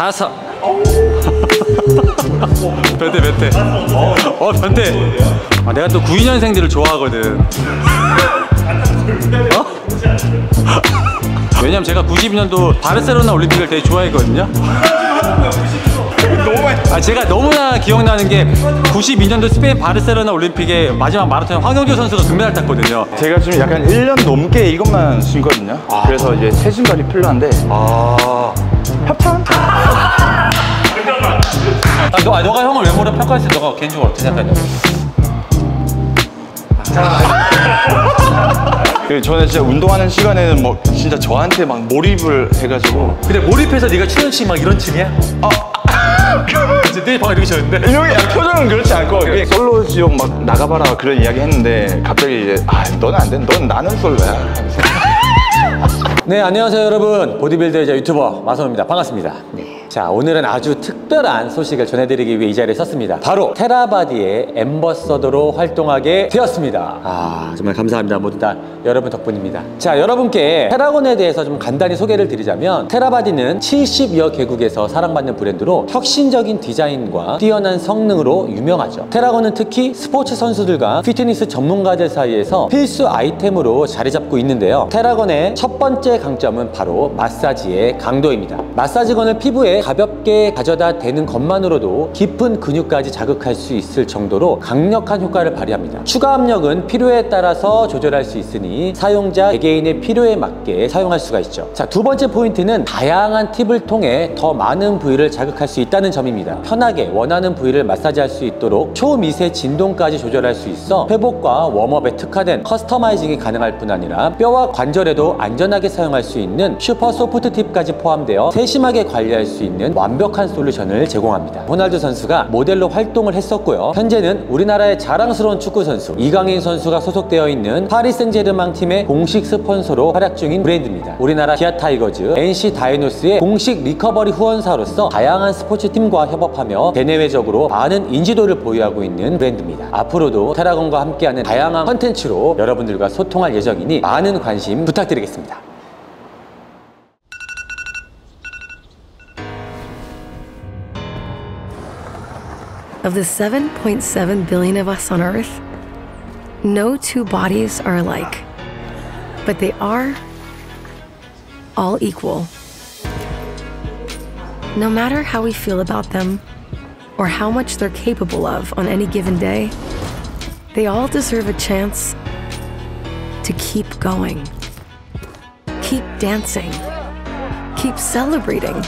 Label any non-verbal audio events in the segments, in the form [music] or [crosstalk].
다섯. [laughs] 변태 변태. 어 변태. 아, 내가 또 92년생들을 좋아하거든. 어? [laughs] 왜냐면 제가 92년도 바르셀로나 올림픽을 되게 좋아했거든요. 아 제가 너무나 기억나는 게 92년도 스페인 바르셀로나 올림픽의 마지막 마라톤 황영조 선수가 금메달 땄거든요. 제가 지금 약간 1년 넘게 이것만 신거든요. 그래서 이제 새 신발이 필요한데 아. 협찬? 아, 너, 아, 너가 형을 외모로 평가했을 때 너가 개인적으로 어떻게 생각하냐? 그 저는 진짜 운동하는 시간에는 뭐 진짜 저한테 막 몰입을 해가지고 근데 몰입해서 네가 추는 춤막 이런 춤이야? 어. [laughs] 이제 내 방에 이렇게 졌는데? 이형이 표정은 그렇지 않고 그냥 솔로 지옥 막 나가봐라 그런 이야기 했는데 갑자기 이제 아 너는 안 돼, 넌 나는 솔로야. 네 안녕하세요 여러분. 보디빌더이자 유튜버 마선호입니다. 반갑습니다 자 오늘은 아주 특별한 소식을 전해드리기 위해 이 자리에 섰습니다. 바로 테라바디의 엠버서더로 활동하게 되었습니다. 아 정말 감사합니다. 모두 다 여러분 덕분입니다. 자 여러분께 테라곤에 대해서 좀 간단히 소개를 드리자면 테라바디는 70여 개국에서 사랑받는 브랜드로 혁신적인 디자인과 뛰어난 성능으로 유명하죠. 테라곤은 특히 스포츠 선수들과 피트니스 전문가들 사이에서 필수 아이템으로 자리 잡고 있는데요. 테라곤의 첫 번째 강점은 바로 마사지의 강도입니다. 마사지건을 피부에 가볍게 가져다 대는 것만으로도 깊은 근육까지 자극할 수 있을 정도로 강력한 효과를 발휘합니다. 추가 압력은 필요에 따라서 조절할 수 있으니 사용자 개개인의 필요에 맞게 사용할 수가 있죠. 자 두 번째 포인트는 다양한 팁을 통해 더 많은 부위를 자극할 수 있다는 점입니다. 편하게 원하는 부위를 마사지할 수 있도록 초미세 진동까지 조절할 수 있어 회복과 warm-up에 특화된 customizing이 가능할 뿐 아니라 뼈와 관절에도 안전하게 사용할 수 있는 super soft tip까지 포함되어 세심하게 관리할 수 있는 완벽한 솔루션을 제공합니다. 호날두 선수가 모델로 활동을 했었고요. 현재는 우리나라의 자랑스러운 축구 선수 이강인 선수가 소속되어 있는 파리 생제르맹 팀의 공식 스폰서로 활약 중인 브랜드입니다. 우리나라 기아 타이거즈, NC 다이노스의 공식 recovery 후원사로서 다양한 스포츠팀과 협업하며 대내외적으로 많은 인지도를 보유하고 있는 브랜드입니다. 앞으로도 테라곤과 함께하는 다양한 컨텐츠로 여러분들과 소통할 예정이니 많은 관심 부탁드리겠습니다. Of the 7.7 billion of us on Earth, no two bodies are alike, but they are all equal. No matter how we feel about them or how much they're capable of on any given day, they all deserve a chance to keep going, keep dancing, keep celebrating,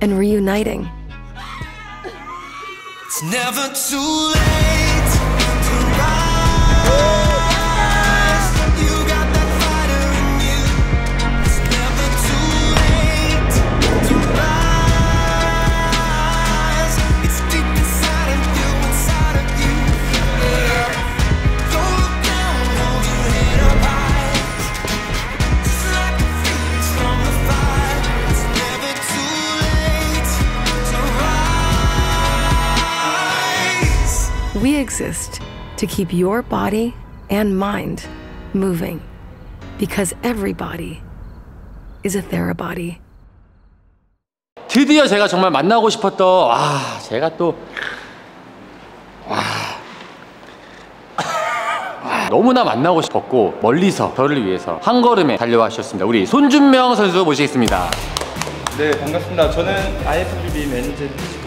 and reuniting. It's never too late We exist to keep your body and mind moving because every body is a therabody. 드디어 제가 정말 만나고 싶었던 와 제가 또 와, 너무나 만나고 싶었고 멀리서 저를 위해서 한 걸음에 달려와 주셨습니다. 우리 손준명 선수 모시겠습니다. 네 반갑습니다. 저는 IFBB 매니저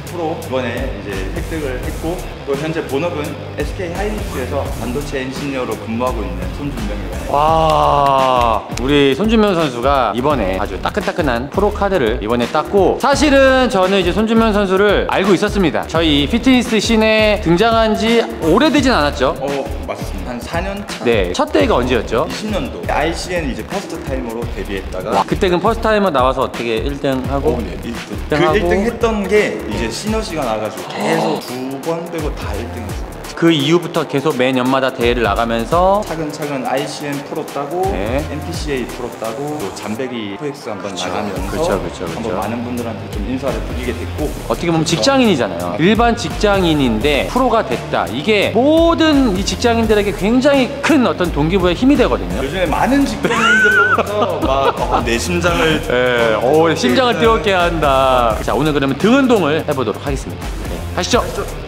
프로 이번에 이제 획득을 했고 또 현재 본업은 SK 하이닉스에서 반도체 엔지니어로 근무하고 있는 손준명입니다. 와 우리 손준명 선수가 이번에 아주 따끈따끈한 프로 카드를 이번에 땄고 사실은 저는 이제 손준명 선수를 알고 있었습니다. 저희 피트니스 scene에 등장한 지 오래되진 않았죠. 어 맞습니다. 한 4년 차. 네, 첫 대회가 언제였죠? 20년도 ICN 이제 first timer로 데뷔했다가 와, 그때 그 first timer 나와서 어떻게 1등 하고 어, 네, 1등. 그 하고. 1등 했던 게 이제 시너지가 나가지고 계속 두 번 빼고 다 1등 했어요. 그 이후부터 계속 매 년마다 대회를 나가면서 차근차근 ICN 프로 따고 네. NPCA 프로 따고 또 잠배기 FX 한번 나가면서 그쵸, 그쵸. 한번 많은 분들한테 좀 인사를 드리게 됐고 어떻게 보면 직장인이잖아요. 일반 직장인인데 프로가 됐다. 이게 모든 이 직장인들에게 굉장히 큰 어떤 동기부여 힘이 되거든요. 요즘에 많은 직장인들로부터 [laughs] 막 어, 내 심장을 예, 오, 심장을 뛰었게 한다. 자, 오늘 그러면 등 운동을 해보도록 하겠습니다. 네, 가시죠. 서는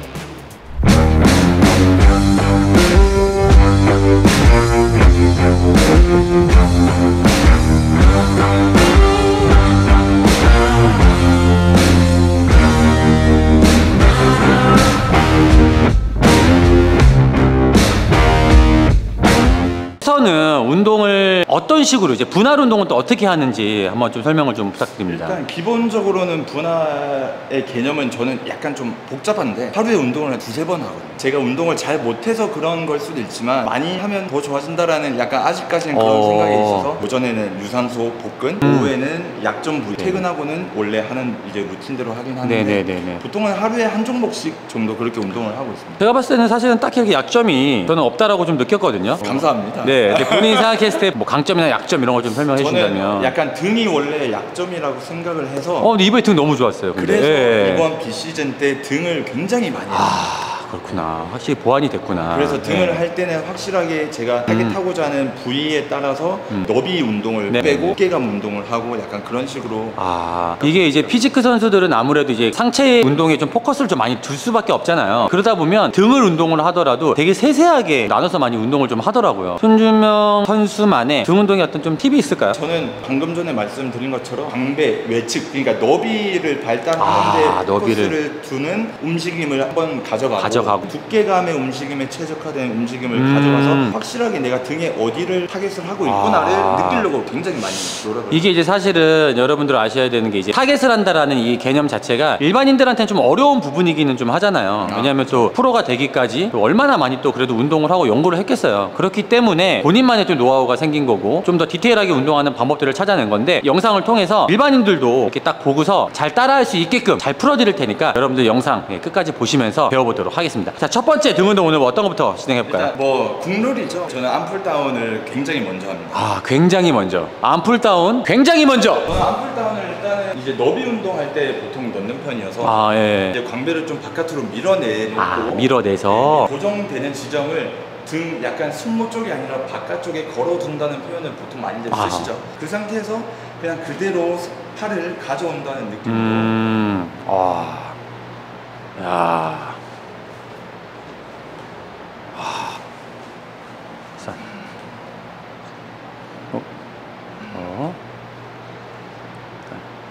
식으로 이제 분할 운동은 또 어떻게 하는지 한번 좀 설명을 좀 부탁드립니다. 일단 기본적으로는 분할의 개념은 저는 약간 좀 복잡한데 하루에 운동을 한 두세 번 하거든요. 제가 운동을 잘 못해서 그런 걸 수도 있지만 많이 하면 더 좋아진다라는 약간 아직까지는 그런 어. 생각이 있어서 오전에는 유산소 복근, 음. 오후에는 약점 부위, 네. 퇴근하고는 원래 하는 이제 루틴대로 하긴 하는데 네네네네. 보통은 하루에 한 종목씩 정도 그렇게 운동을 하고 있습니다. 제가 봤을 때는 사실은 딱히 약점이 저는 없다라고 좀 느꼈거든요. 감사합니다. 네, 본인이 [laughs] 생각했을 때 뭐 강점이나 약점 이런 걸 좀 설명해 주신다면. 약간 등이 원래 약점이라고 생각을 해서 어, 근데 이번에 등 너무 좋았어요. 근데. 그래서 예. 이번 비시즌 때 등을 굉장히 많이. 아, 그렇구나. 확실히 보완이 됐구나. 그래서 등을 네. 할 때는 확실하게 제가 타겟하고자 하는 부위에 따라서 음. 너비 운동을 네. 빼고 두께감 운동을 하고 약간 그런 식으로 아 이게 이제 physique 선수들은 아무래도 이제 상체 운동에 좀 포커스를 좀 많이 둘 수밖에 없잖아요 그러다 보면 등을 운동을 하더라도 되게 세세하게 나눠서 많이 운동을 좀 하더라고요 손준명 선수만의 등 운동에 어떤 좀 팁이 있을까요? 저는 방금 전에 말씀드린 것처럼 광배, 외측 그러니까 너비를 발달하는데 아, 너비를. 포커스를 두는 움직임을 한번 가져가고, 가져가고. 두께감의 움직임에 최적화된 움직임을 음. 가져가서 확실하게 내가 등에 어디를 타겟을 하고 있구나를 아. 느끼려고 굉장히 많이 노력을 이게 이제 사실은 여러분들 아셔야 되는 게 이제 타겟을 한다라는 이 개념 자체가 일반인들한테는 좀 어려운 부분이기는 좀 하잖아요. 왜냐하면 또 프로가 되기까지 또 얼마나 많이 또 그래도 운동을 하고 연구를 했겠어요. 그렇기 때문에 본인만의 또 노하우가 생긴 거고 좀 더 디테일하게 운동하는 방법들을 찾아낸 건데 영상을 통해서 일반인들도 이렇게 딱 보고서 잘 따라할 수 있게끔 잘 풀어드릴 테니까 여러분들 영상 예, 끝까지 보시면서 배워보도록 하겠습니다. 자, 첫 번째 등 운동 오늘 어떤 것부터 진행해볼까요? 뭐 국룰이죠. 저는 arm pulldown을 굉장히 먼저 합니다. 아, 굉장히 먼저. arm pulldown 굉장히 먼저. 저는 arm pulldown을 일단은 이제 너비 운동할 때 보통 넣는 편이어서 아, 예. 이제 광배를 좀 바깥으로 밀어내놓고 아, 밀어내서. 네, 고정되는 지점을 등 약간 승모 쪽이 아니라 바깥쪽에 걸어둔다는 표현을 보통 많이들 아. 쓰시죠. 그 상태에서 그냥 그대로 팔을 가져온다는 느낌으로 음, 아, 야, 아, 자, 어, 어,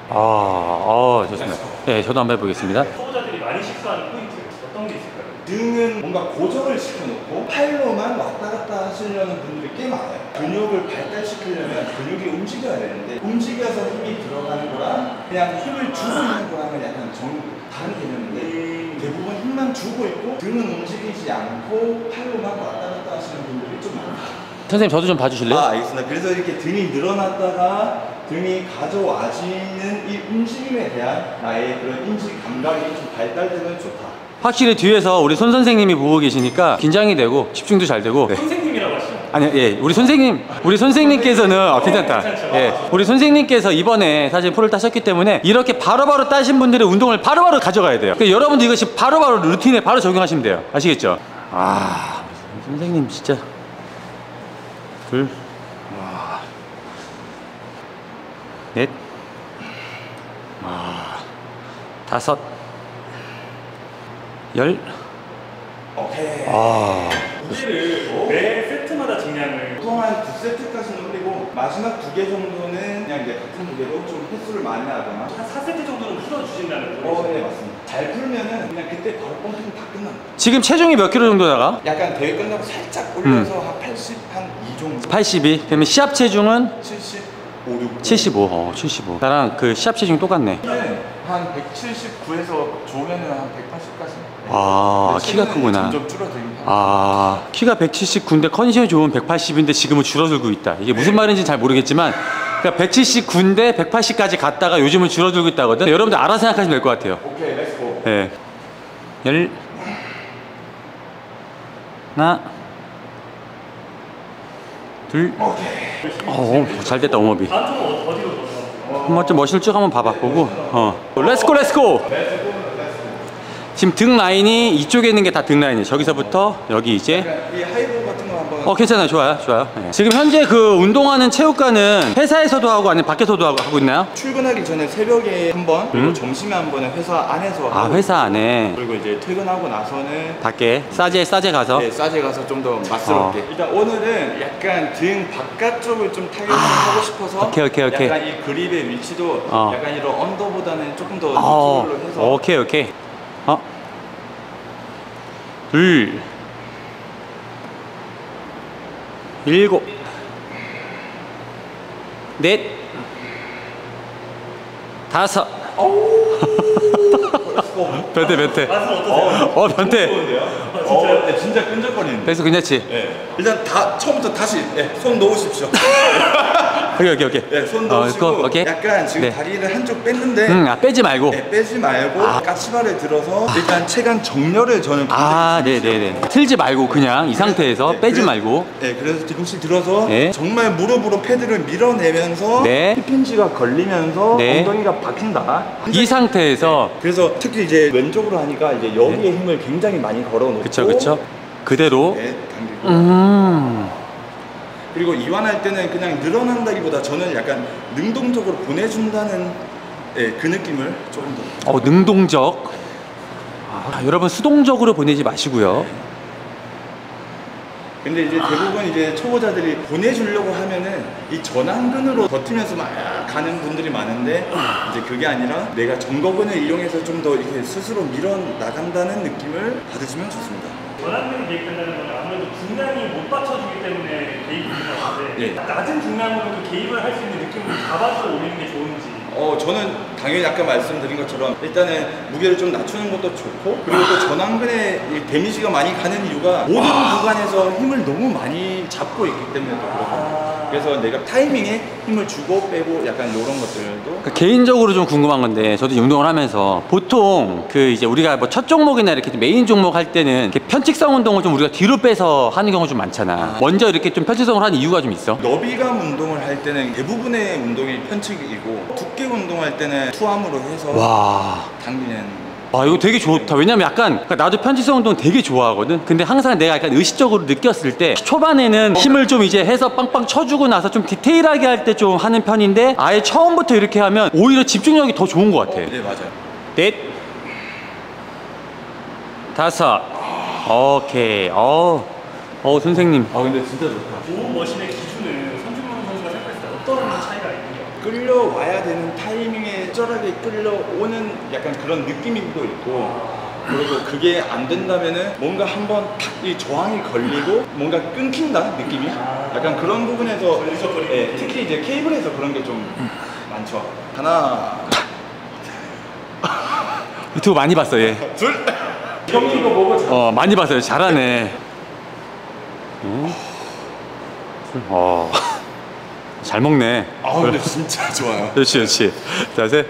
아, 어, 좋습니다. 네, 저도 한번 해보겠습니다. 초보자들이 많이 실수하는 포인트 어떤 게 있을까요? 등은 뭔가 고정을 시켜놓고 팔로만 왔다 갔다 하시려는 분들이 꽤 많아요. 근육을 발달시키려면 근육이 움직여야 되는데 움직여서 힘이 들어가는 거랑 그냥 힘을 주고 있는 거랑은 약간 정, 다른 개념인데 대부분 힘만 주고 있고 등은 움직이지 않고 팔로만 왔다 갔다 하시는 분들이 좀 많아요. 선생님, 저도 좀 봐주실래요? 아, 알겠습니다. 그래서 이렇게 등이 늘어났다가 등이 가져와지는 이 움직임에 대한 나의 그런 인지 감각이 좀 발달되면 좋다. 확실히 뒤에서 우리 손 선생님이 보고 계시니까 긴장이 되고 집중도 잘 되고. 네. 선생님이라고 하시죠? 아니요, 예, 우리 선생님, 우리 선생님께서는 아, 괜찮다. 괜찮죠. 예, 우리 선생님께서 이번에 사실 프로를 따셨기 때문에 이렇게 바로바로 따신 분들의 운동을 바로 바로 가져가야 돼요. 그러니까 여러분도 이것이 바로 바로 루틴에 바로 적용하시면 돼요. 아시겠죠? 아, 선생님 진짜 둘, 와, 넷, 아, 다섯, 열, 오케이. 아. 무게를 매 세트마다 증량을 보통 한 두 세트까지는 올리고 마지막 두 개 정도는 그냥 이제 같은 무게로 좀 횟수를 많이 하거나 한 4세트 정도는 풀어주신다는 어, 거예요? 네 맞습니다. 잘 풀면은 그냥 그때 바로 펌핑 다 끝납니다. 지금 체중이 몇 킬로 정도 나가? 약간 대회 끝나고 살짝 올려서 한 80, 한2 정도. 82. 그러면 시합 체중은 70, 5, 6. 75. 어, 75. 나랑 그 시합 체중 똑같네. 한 179에서 좋으면은 한 180까지. 아, 키가 크구나. 점점 줄어들긴. 아, 키가 179인데 컨디션이 좋은 180인데 지금은 줄어들고 있다. 이게 무슨 말인지 잘 모르겠지만, 그러니까 179인데 180까지 갔다가 요즘은 줄어들고 있다거든. 여러분들 알아서 생각하시면 될 것 같아요. 오케이, let's go. 예. 열, 하나, 둘. 어, 잘 됐다 어- 넣어요? 한번 좀 machine을 쭉 한번 봐봤고, 어. let's go let's go. 지금 등 라인이 이쪽에 있는 게 다 등 라인이에요. 저기서부터 여기 이제 어 괜찮아요 좋아요 좋아요 예. 지금 현재 그 운동하는 체육관은 회사에서도 하고 아니면 밖에서도 하고, 하고 있나요? 출근하기 전에 새벽에 한 번, 그리고 점심에 한 번은 회사 안에서 음? 아 하고 회사 안에 그리고 이제 퇴근하고 나서는 밖에 사제 사제 가서 네, 사제 가서 좀 더 맛스럽게. 어. 일단 오늘은 약간 등 바깥쪽을 좀 타겟을 하고 싶어서 아, 오케이, 오케이, 오케이. 약간 이 그립의 위치도 어. 약간 이런 under보다는 조금 더어 밑으로 해서 오케이 오케이 어. 둘 일곱 넷 다섯 변태 변태 어떠세요? 어 변태 좋은데요? 어, 네, 진짜 끈적거리는데. 그래서 괜찮지 네. 일단 다 처음부터 다시 네, 손 놓으십시오. [laughs] 오케이 오케이 오케이 네, 손 어, 그거, 오케이 약간 지금 네. 다리를 한쪽 뺐는데 응, 아, 빼지 말고 네, 빼지 말고 아. 까치발을 들어서 일단 체간 정렬을 저는 아, 네네네. 틀지 말고 그냥 이 상태에서 네, 빼지 그래- 말고. 네, 그래서 뒤꿈치 들어서 네. 정말 무릎으로 패드를 밀어내면서 네. 힙힌지가 걸리면서 네. 엉덩이가 박힌다. 이 상태에서 그래서 특히 이제 왼쪽으로 하니까 이제 여기에 힘을 굉장히 많이 걸어놓고 네. 그쵸 그쵸. 그대로. 네, 당기고 음. 그리고 이완할 때는 그냥 늘어난다기보다 저는 약간 능동적으로 보내준다는 네, 그 느낌을 조금 더 어 능동적. 아, 여러분 수동적으로 보내지 마시고요. 근데 이제 대부분 이제 초보자들이 보내주려고 하면은 이 전완근으로 버티면서 막 가는 분들이 많은데 이제 그게 아니라 내가 정거근을 이용해서 좀 더 이렇게 스스로 밀어 나간다는 느낌을 받으시면 좋습니다. 전환근이 개입된다는 건 아무래도 중량이 못 받쳐주기 때문에 개입이 것 같은데 예. 낮은 중량으로도 개입을 할 수 있는 느낌을 잡아서 올리는 게 좋은지. 어 저는 당연히 아까 말씀드린 것처럼 일단은 무게를 좀 낮추는 것도 좋고 그리고 또 전완근에 이 데미지가 많이 가는 이유가 모든 구간에서 힘을 너무 많이 잡고 있기 때문에 또 그렇고 그래서 내가 타이밍에 힘을 주고 빼고 약간 이런 것들도 그러니까 개인적으로 좀 궁금한 건데 저도 운동을 하면서 보통 그 이제 우리가 뭐 첫 종목이나 이렇게 좀 메인 종목 할 때는 편측성 운동을 좀 우리가 뒤로 빼서 하는 경우 좀 많잖아. 먼저 이렇게 좀 편측성을 하는 이유가 좀 있어. 너비감 운동을 할 때는 대부분의 운동이 편측이고 두께 운동할 때는 투함으로 해서 와. 당기는 와 이거 되게 좋다. 왜냐면 약간 그러니까 나도 편집성 운동 되게 좋아하거든. 근데 항상 내가 약간 의식적으로 느꼈을 때 초반에는 힘을 좀 이제 해서 빵빵 쳐주고 나서 좀 디테일하게 할 때 좀 하는 편인데 아예 처음부터 이렇게 하면 오히려 집중력이 더 좋은 것 같아. 네 맞아요. 넷 다섯. 오케이. 어, 어 선생님. 아 근데 진짜 좋다. 좋은 머신의 기준은 선준명 선수가 생각했을 때 어떤 차이가 있는지 끌려와야 되는 타이밍에 쩔하게 끌려오는 약간 그런 느낌도 있고 그리고 그게 안 된다면은 뭔가 한번 탁이 저항이 걸리고 뭔가 끊긴다 느낌이? 약간 그런 부분에서 예, 특히 이제 케이블에서 그런 게 좀 많죠. 하나 [laughs] 유튜브 많이 봤어 얘 둘. 형이 이거 보고 자- 어, 많이 봤어요. 잘하네. 음. 어. 잘 먹네 아 근데 진짜 [laughs] 좋아요 그렇지 그렇지 자 셋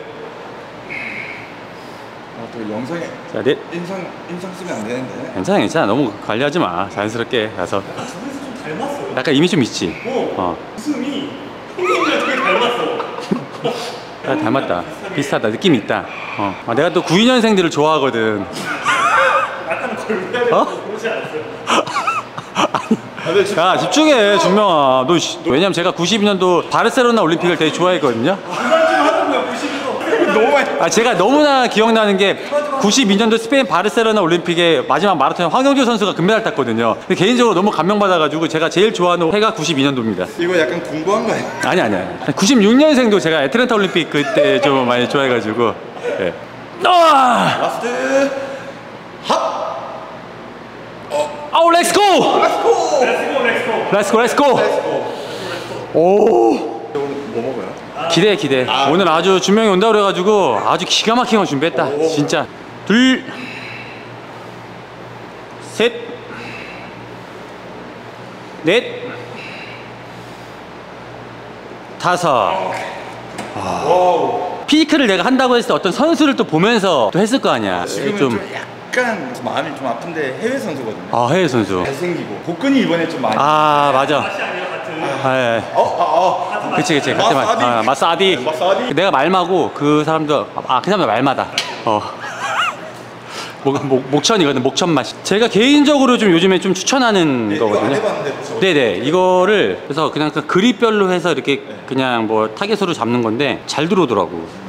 아, 또 영상에 자, 넷. 인상 인상 쓰면 안 되는데 괜찮아, 괜찮아. 너무 관리하지 마. 자연스럽게 가서. 두 분이서 좀 닮았어요 약간 이미 좀 있지. 어, 어. 웃음이 형님이랑 되게 닮았어 아, 닮았다. 비슷하다. 느낌이 있다. 어. 아, 내가 또 92년생들을 좋아하거든. [laughs] 약간 걸려야 되고 어? 그러지 않았어요? 아, 근데 진짜 야, 집중해, 준명아. 너, 씨, 왜냐면 제가 92년도 바르셀로나 올림픽을 되게 좋아했거든요. 그만 좀 하고요 90도 너무 많이 아, 제가 너무나 기억나는 게 92년도 스페인 바르셀로나 올림픽에 마지막 마라톤 황영주 선수가 금메달 땄거든요. 근데 개인적으로 너무 감명받아가지고 제가 제일 좋아하는 해가 92년도입니다. 이거 약간 공부한 거 아니야? 아니, 아니, 아니. 96년생도 제가 애틀랜타 올림픽 그때 좀 많이 좋아해가지고. 예. 아! 라스트 합 아우 렛츠고! 렛츠고 렛츠고 렛츠고! 오. 뭐 먹어요? 기대 기대. 오늘 아주 준명이 온다 그래가지고 아주 기가 막힌 거 준비했다. 진짜. 둘 셋 넷 다섯. 와우 피크를 내가 한다고 했을 때 어떤 선수를 또 보면서 또 했을 거 아니야. 지금은 좀 좀, 약간 마음이 좀 아픈데 해외 선수거든요. 아 해외 선수. 잘생기고 복근이 이번에 좀 많이. 아 맞아. 같은 아, 예. 어, 어, 어. 그치 그치 같이 말. 마사디. 아, 마사디. 네, 마사디. 내가 말마고 그 사람도 아그 사람도 말마다. 어. 목, 목, 목천이거든 목천 맛. 제가 개인적으로 좀 요즘에 좀 추천하는 네, 이거 안 거거든요. 해봤는데 저 네네 이거를 그래서 그냥 그 그립별로 해서 이렇게 그냥 뭐 타겟으로 잡는 건데 잘 들어오더라고.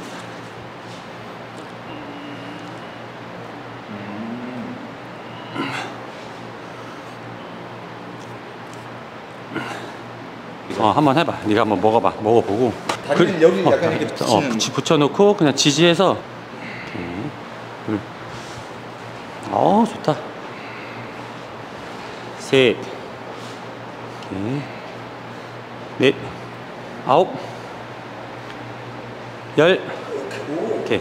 어 한번 해봐. 네가 한번 먹어봐. 먹어보고. 다리는 여기 약간 이렇게 어, 붙이는 붙이, 붙여놓고 그냥 지지해서. 이렇게. 음. 어 좋다. 셋. 오케이. 넷. 아홉. 열. 오케이.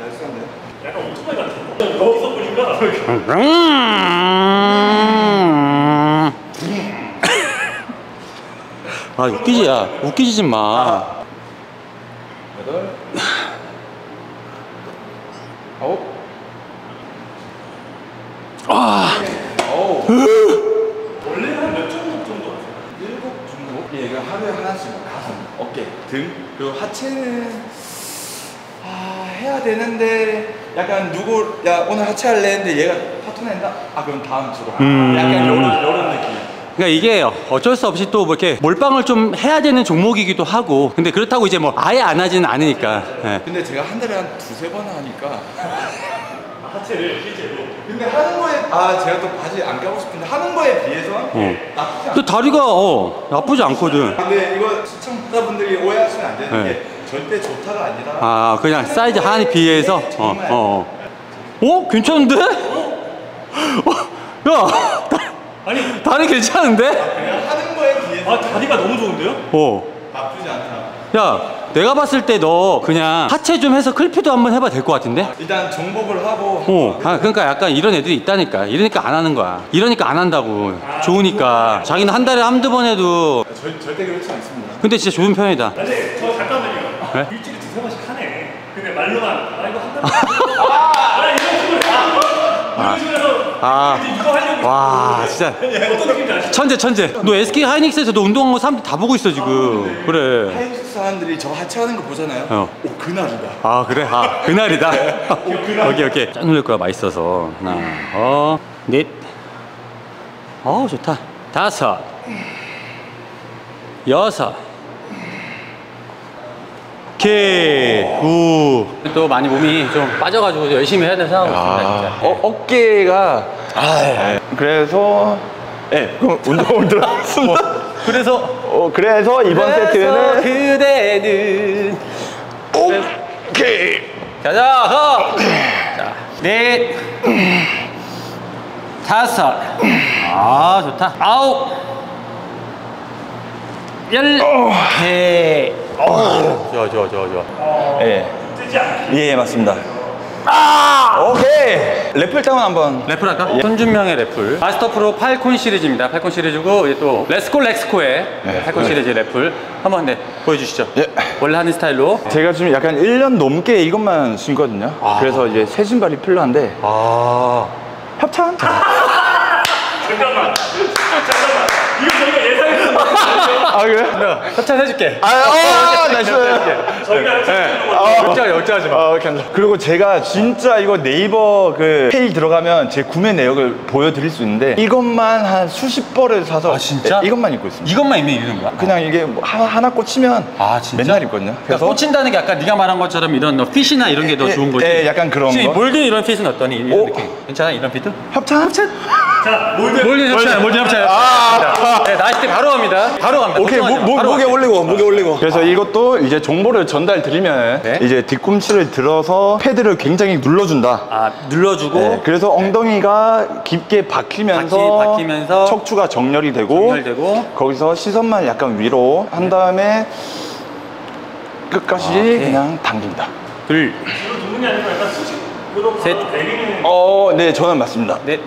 날씬한데요? 약간 오토바이 같은 거. 여기서 보니까 아 웃기지 야 웃기지 좀 마. 여덟. 아홉. 아. 어우. 원래 한몇 종목 정도 하세요? 일곱 종목? 예, 그 하루에 하나씩 가슴, 어깨, 등 그리고 하체는 아 해야 되는데 약간 누구 야 오늘 하체 할래 했는데 얘가 파토 낸다? 아 그럼 다음 주로 음. 약간 이런 이런 느낌 그러니까 이게 어쩔 수 없이 또 뭐 이렇게 몰빵을 좀 해야 되는 종목이기도 하고 근데 그렇다고 이제 뭐 아예 안 하지는 않으니까 예. 근데 제가 한 달에 한 두세 번 하니까 아, [laughs] 하체를 실제로. 근데 하는 거에 아 제가 또 바지 안 까고 싶은데 하는 거에 비해서 어. 나쁘지 않아 또 다리가 어 나쁘지 않거든 근데 이거 시청자분들이 오해하시면 안 되는 네. 게 절대 좋다가 아니라 아 그냥 사이즈 하나에 비해서 어, 정말. 어. 어? 괜찮은데? 어? 야 아니, 다리 괜찮은데? 그냥 하는 거에 비해서 아 다리가 너무 좋은데요? 어. 나쁘지 않다 야 내가 봤을 때 너 그냥 하체 좀 해서 클피도 한번 해봐야 될것 같은데? 일단 정복을 하고 어. 아, 그러니까 약간 이런 애들이 있다니까. 이러니까 안 하는 거야. 이러니까 안 한다고. 좋으니까. 자기는 한 달에 한두 번 해도. 절, 절대 그렇지 않습니다. 근데 진짜 좋은 편이다. 근데 저 잠깐만요. 네? 일주일에 두세 번씩 하네. 근데 말로만 아 이거 한다. 아 이런 식으로 해가지고 이런 식으로 해서 아. 이거 하려고. 와, 진짜. 천재, 천재. 너 SK 하이닉스에서도 운동한 거 사람들 다 보고 있어, 지금. 그래. 하이닉스 사람들이 저 하체 하는 거 보잖아요. 어. 오 그날이다. 아, 그래? 아, 그날이다. 오케이, 오케이. 짠 놀랄 거야, 맛있어서. 하나, 어, 넷. 어, 좋다. 다섯. 여섯. 오케이. 우. 또 많이 몸이 좀 빠져가지고 열심히 해야 돼서 하고 있습니다, 진짜. 어, 어깨가 아 예. 그래서 예 그럼 운동을 들어갔습니다. 그래서 어 그래서 이번 그래서 세트는 그대는 오케이 가자 허. 자, 넷 다섯 아 좋다 아홉 열 오케이 어. 좋아 좋아 좋아 좋아 예. 않게. 예 맞습니다. 아 오케이 랩을 다운 한번 래플 할까? 손준명의 래플 마스터 프로 팔콘 시리즈입니다 팔콘 시리즈고 이제 또 레스코 렉스코의 네. 팔콘 시리즈 랩플 한번 네 보여주시죠 예. 원래 하는 스타일로 제가 지금 약간 1년 넘게 이것만 신거든요. 그래서 이제 새 신발이 필요한데 아 협찬? [laughs] 잠깐만. 잠깐만. 이거 저희가 예상했던 아 그래? 협찬 해줄게 아, 어, nice. 저희가 아, 걱정하지 걱정하지 마 아, 오케이. 그리고 제가 진짜 이거 네이버 그 페이지 들어가면 제 구매 내역을 보여드릴 수 있는데 이것만 한 수십 벌을 사서 아, 진짜? 예, 이것만 입고 있습니다. 이것만 입는 이유는 뭐야? 그냥 이게 뭐 하나, 하나 꽂히면 아 진짜? 맨날 입거든요. 그래서 꽂힌다는 게 아까 네가 말한 것처럼 이런 너 fit이나 이런 게더 예, 좋은 거지. 예, 약간 그런 거. 몰든 이런 fit은 어떠니? 이런 오. 느낌. 괜찮아 이런 fit도? 협찬? 협찬? 자 몰드. 몰든 협찬, 몰든 협찬. 아, 네, 때 바로 갑니다. 바로 갑니다. 오케이 마. 바로 무게 갈게요. 올리고 무게 올리고 그래서 이것도 이제 정보를 전달 드리면 네. 이제 뒤꿈치를 들어서 패드를 굉장히 눌러준다 아 눌러주고 네, 그래서 엉덩이가 깊게 박히면서, 박히- 박히면서 척추가 정렬이 되고 정렬되고 거기서 시선만 약간 위로 한 다음에 끝까지 아. 그냥 당긴다. 둘, 셋. 어, 네, 저는 맞습니다. 넷,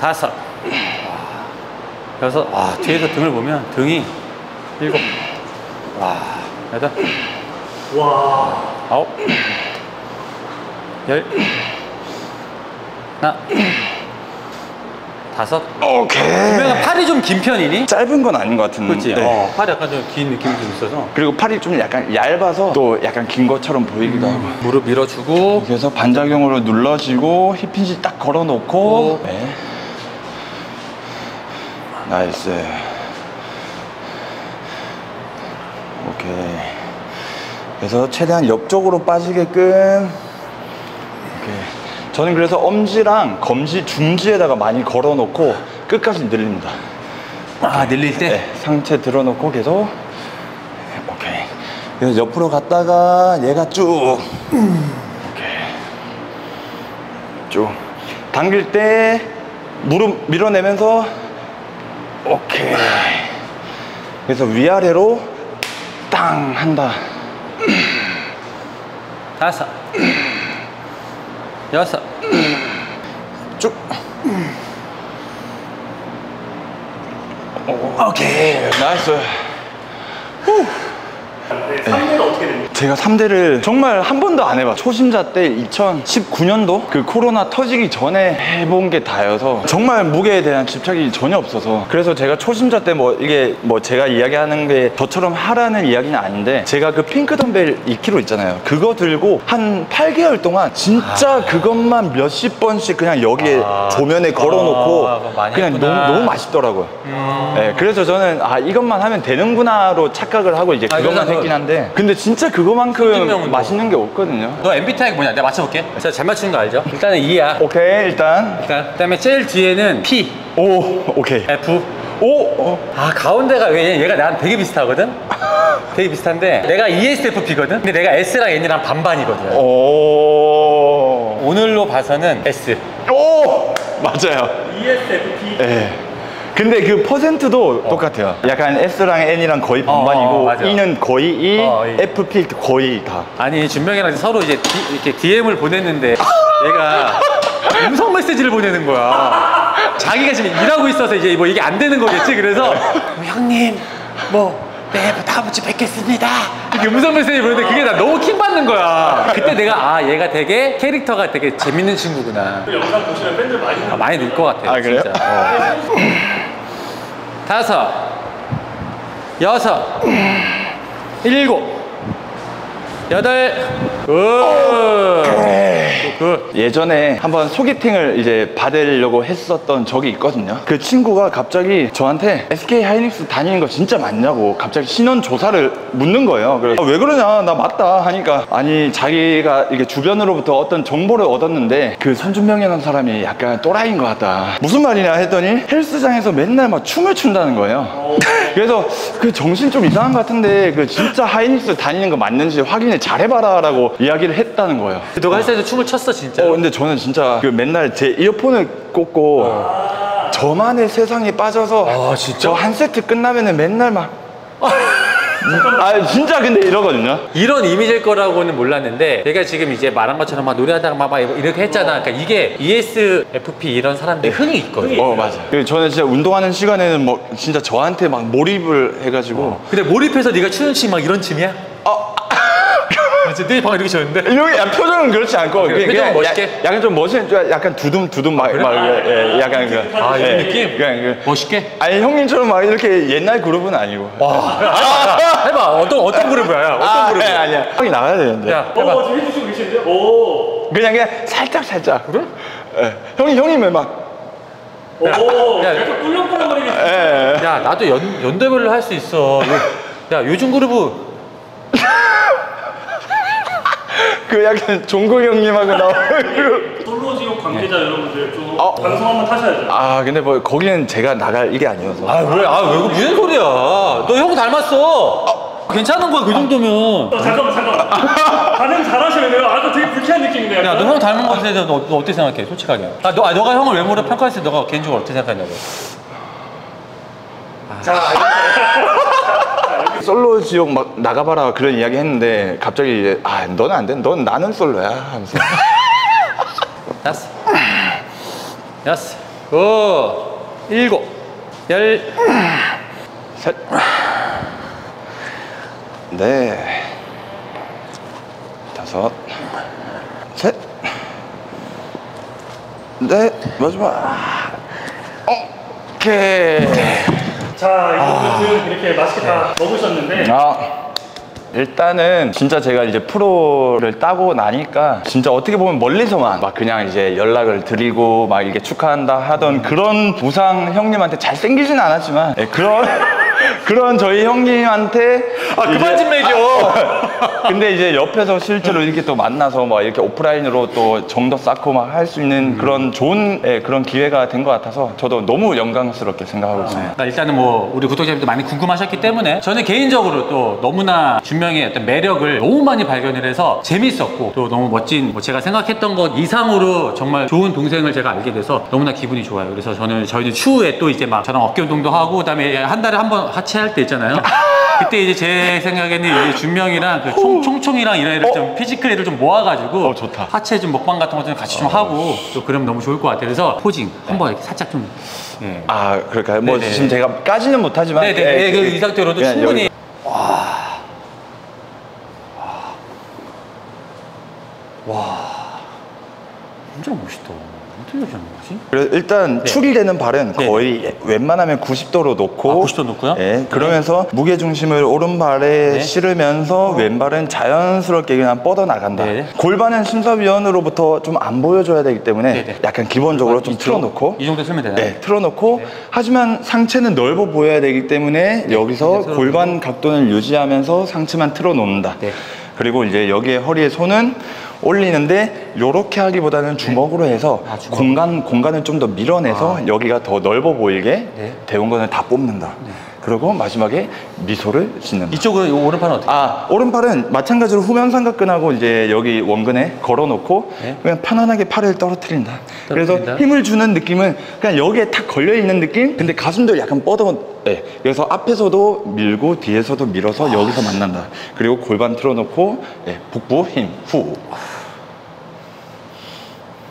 다섯, 여섯. 아 뒤에서 등을 보면 등이 일곱, 와 여덟, 와. 아홉, 열 하나 다섯 오케이. 그러면 팔이 좀 긴 편이니? 짧은 건 아닌 것 같은데. 그렇지. 어, 팔이 약간 좀 긴 느낌이 좀 있어서 그리고 팔이 좀 약간 얇아서 또 약간 긴 것처럼 보이기도 하고. 무릎 밀어주고 그래서 반작용으로 눌러지고 hip hinge 딱 걸어놓고. 오. 네. nice. 오케이. 그래서 최대한 옆쪽으로 빠지게끔. 오케이. 저는 그래서 엄지랑 검지, 중지에다가 많이 걸어놓고 끝까지 늘립니다. 아 늘릴 때 네, 상체 들어놓고 계속 오케이 그래서 옆으로 갔다가 얘가 쭉 오케이 쭉 당길 때 무릎 밀어내면서 오케이. 그래서 위아래로 땅 한다. 다섯. 여섯. 쭉. 오케이. nice. 네, 제가 3대를 정말 한 번도 안 해봐. 초심자 때 2019년도 그 코로나 터지기 전에 해본 게 다여서 정말 무게에 대한 집착이 전혀 없어서 그래서 제가 초심자 때 뭐 이게 뭐 제가 이야기하는 게 저처럼 하라는 이야기는 아닌데 제가 그 핑크 덤벨 2kg 있잖아요. 그거 들고 한 8개월 동안 진짜 그것만 몇십 번씩 그냥 여기에 조면에 걸어놓고 아, 많이 그냥. 너무, 너무 맛있더라고요. 네, 그래서 저는 아 이것만 하면 되는구나로 착각을 하고 이제 아, 그것만 했긴 한데 근데 진짜 그거 만큼 손짓명은 맛있는 게 없거든요. 너 MBTI 뭐냐 내가 맞춰볼게 진짜 잘 맞추는 거 알죠? 일단은 E야 오케이 일단 일단 그다음에 제일 뒤에는 P 오 오케이 F 오 어. 아 가운데가 왜 얘가 나랑 되게 비슷하거든? [laughs] 되게 비슷한데 내가 ESFP거든? 근데 내가 S랑 N이랑 반반이거든 오. 오늘로 봐서는 S 오 맞아요. ESFP 예. 근데 그 퍼센트도 똑같아요. 약간 S랑 N이랑 거의 반반이고 어, 맞아. E는 거의 E, 어, E. FP 거의 다. 아니 준명이랑 서로 이제 디- 이렇게 DM을 보냈는데 얘가 [laughs] 음성 메시지를 보내는 거야. 자기가 지금 일하고 있어서 이제 뭐 이게 안 되는 거겠지. 그래서 뭐 형님 뭐. 네, 뭐 다음 주에 뵙겠습니다. 이렇게 음성 메시지 보내는데 그게 나 너무 킹 받는 거야. 그때 내가 아 얘가 되게 캐릭터가 되게 재밌는 친구구나. 그 영상 보시면 팬들 많이 아, 많이 늘 것 같아요. 아, 그래요? 진짜. 어. [laughs] 다섯, 여섯, 일곱, 여덟, good. good. 예전에 한번 소개팅을 이제 받으려고 했었던 적이 있거든요. 그 친구가 갑자기 저한테 SK 하이닉스 다니는 거 진짜 맞냐고 갑자기 신원 조사를 묻는 거예요. 그래서 아, 왜 그러냐 나 맞다 하니까 아니 자기가 이게 주변으로부터 어떤 정보를 얻었는데 그 손준명이라는 사람이 약간 또라이인 것 같다. 무슨 말이냐 했더니 헬스장에서 맨날 막 춤을 춘다는 거예요. [laughs] 그래서 그 정신 좀 이상한 것 같은데 그 진짜 하이닉스 다니는 거 맞는지 확인을 잘 해봐라 라고 이야기를 했다는 거예요. 너가 헬스에서 춤을 췄어 진짜. 어, 근데 저는 진짜 그 맨날 제 이어폰을 꽂고 저만의 세상에 빠져서 아, 진짜? 저 한 세트 끝나면은 맨날 막 [laughs] 아, 진짜 근데 이러거든요. 이런 이미지일 거라고는 몰랐는데 내가 지금 이제 말한 것처럼 막 노래하다가 막, 막 이렇게 했잖아. 그러니까 이게 ESFP 이런 사람들이 흔히 있거든. 어, 맞아. 그리고 저는 진짜 운동하는 시간에는 뭐 진짜 저한테 막 몰입을 해가지고 근데 몰입해서 네가 추는 춤막 이런 춤이야? 어. 진짜 내 방금 이렇게 쳤는데? 야, 표정은 그렇지 않고 그래, 그냥, 표정은 멋있게? 야, 약간 좀 멋있는 좀 약간 두둠 두둠 막, 막 예, 예, 약간 그 아, 이런 예, 느낌? 그냥 그 멋있게? 아니 형님처럼 막 이렇게 옛날 그룹은 아니고 와. 해봐. 해봐. 어떤, 어떤 그룹이야? 야, 어떤 아, 그룹이야? 아니, 아니야 형이 나가야 되는데 야, 해봐. 어, 지금 해주시고 계시는데요? 오, 그냥 그냥 살짝 살짝 그래? 예. 형이 형님은 막 오, 야, 약간 꿀렁꿀렁거리는 예. 야, 나도 연, 연대별로 할 수 있어. 요- 야, 요즘 그룹은 그 약간 종국 형님하고 나오고 솔로 지옥 관계자 여러분들 좀 어. 방송 한번 타셔야죠. 아 근데 뭐 거기는 제가 나갈 이게 아니어서 아, 왜? 아, 왜? 이거 무슨 소리야? 너 형 닮았어. 괜찮은 거야, 그 정도면. 어, 잠깐만, 잠깐만. [laughs] 반응 잘하시네요. 아까 되게 불쾌한 느낌인데. 야, 너 형 닮은 것에 대해서 너, 너 어떻게 생각해? 솔직하게. 아, 너, 아, 너가 형을 외모로 평가했을 때 너가 개인적으로 어떻게 생각하냐고. [laughs] 솔로 지옥 막 나가봐라 그런 이야기 했는데 갑자기 이제 아 너는 안 돼, 넌 나는 솔로야 하면서. [laughs] 다섯, 여섯, 오, 일곱, 열, 셋, 네, 다섯, 셋, 네, 마지막. 오케이. 자, 이거 이렇게 맛있게 다 먹으셨는데 아. 일단은 진짜 제가 이제 프로를 따고 나니까 진짜 어떻게 보면 멀리서만 막 그냥 이제 연락을 드리고 막 이렇게 축하한다 하던 그런 부상 형님한테 잘생기진 않았지만 예, 그런 [laughs] 그런 저희 형님한테 아, 그만 좀 매죠. 근데 이제 옆에서 실제로 이렇게 또 만나서 막 이렇게 오프라인으로 또 정도 쌓고 막 할 수 있는 그런 좋은 예, 그런 기회가 된 것 같아서 저도 너무 영광스럽게 생각하고 있습니다. 그러니까 일단은 뭐 우리 구독자님도 많이 궁금하셨기 때문에 저는 개인적으로 또 너무나 준명의 어떤 매력을 너무 많이 발견을 해서 재밌었고 또 너무 멋진 뭐 제가 생각했던 것 이상으로 정말 좋은 동생을 제가 알게 돼서 너무나 기분이 좋아요. 그래서 저는 저희는 추후에 또 이제 막 저랑 어깨 운동도 하고 그다음에 한 달에 한 번 하체할 때 있잖아요. [laughs] 그때 이제 제 생각에는 이제 준명이랑 그 총, 총총이랑 이런 애들 좀 physical 애들 좀 모아가지고 어, 좋다. 하체 좀 먹방 같은 거 좀 같이 좀 하고 또 그러면 너무 좋을 것 같아요. 그래서 posing 한번 이렇게 살짝 좀 예. 아 그럴까요? 뭐 네네. 지금 제가 까지는 못하지만 네네, 예, 네, 그, 이 상태로도 그냥 충분히. 여기- 진짜 멋있다. 하는 거지? 그래서 일단 축이 되는 발은 네. 거의 웬만하면 90도로 놓고 아, 90도 놓고요? 예, 그러면서 무게 중심을 오른발에 네. 실으면서 왼발은 자연스럽게 그냥 뻗어 나간다. 네. 골반은 심사위원으로부터 좀 안 보여줘야 되기 때문에 네, 네. 약간 기본적으로 좀 틀어놓고 이 정도 쓰면 되나요? 네, 틀어놓고 하지만 상체는 넓어 보여야 되기 때문에 여기서 네. 골반 각도는 유지하면서 상체만 틀어놓는다. 네. 그리고 이제 여기에 허리에 손은 올리는데 이렇게 하기보다는 주먹으로 해서 아, 주먹. 공간 공간을 좀 더 밀어내서 여기가 더 넓어 보이게 네. 대원근을 다 뽑는다. 그리고 마지막에 미소를 짓는다. 이쪽은 이 오른팔은 어떻게? 아 오른팔은 마찬가지로 후면 삼각근하고 이제 여기 원근에 걸어놓고 네. 그냥 편안하게 팔을 떨어뜨린다. 그래서 떨어뜨린다. 힘을 주는 느낌은 그냥 여기에 탁 걸려 있는 느낌. 근데 가슴도 약간 뻗어. 네. 그래서 앞에서도 밀고 뒤에서도 밀어서 여기서 만난다. 그리고 골반 틀어놓고 예, 복부 힘 후.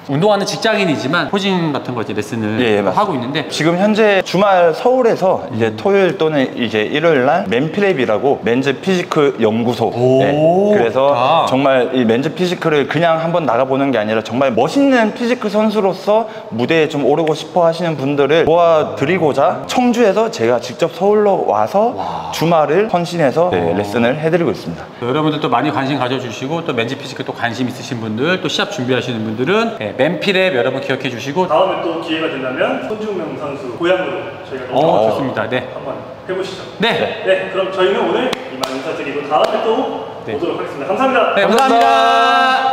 운동하는 직장인이지만 posing 같은 거 이제 레슨을 예, 맞습니다. 하고 있는데 지금 현재 주말 서울에서 이제 토요일 또는 이제 일요일 날 맨피랩이라고 men's physique 연구소. 오, 네. 그래서 좋다. 정말 이 men's physique를 그냥 한번 나가보는 게 아니라 정말 멋있는 physique 선수로서 무대에 좀 오르고 싶어 하시는 분들을 도와드리고자 청주에서 제가 직접 서울로 와서 주말을 헌신해서 네, 레슨을 해드리고 있습니다. 여러분들 또 많이 관심 가져주시고 또 맨지 피지크 또 관심 있으신 분들 또 시합 준비하시는 분들은 예, 맨필랩 여러분 기억해 주시고 다음에 또 기회가 된다면 손중명 선수 고향으로 저희가 어 좋습니다. 네. 한번 해보시죠. 네. 네, 그럼 저희는 오늘 이만 인사드리고 다음에 또 네. 보도록 하겠습니다. 감사합니다. 네, 감사합니다.